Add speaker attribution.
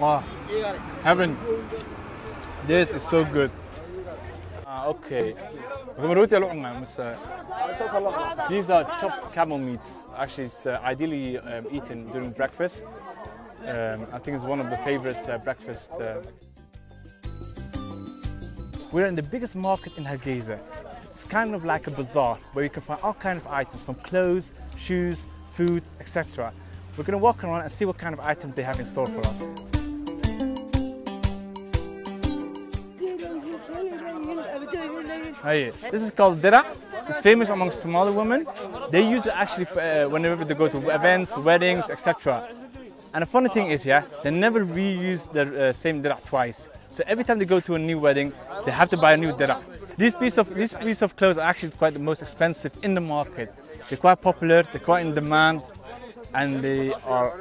Speaker 1: Oh, heaven. This is so good. Ah, okay. These are chopped camel meats. Actually, it's uh, ideally um, eaten during breakfast. Um, I think it's one of the favorite uh, breakfast. Uh... We're in the biggest market in Hargeisa. It's, kind of like a bazaar where you can find all kind of items from clothes, shoes, food, etc. We're going to walk around and see what kind of items they have in store for us. Hey, this is called dira. It's famous among Somali women. They use it actually uh, whenever they go to events, weddings, etc. And the funny thing is, yeah, they never reuse the uh, same dira twice. So every time they go to a new wedding, they have to buy a new dira. This piece of this piece of clothes are actually quite the most expensive in the market. They're quite popular. They're quite in demand, and they are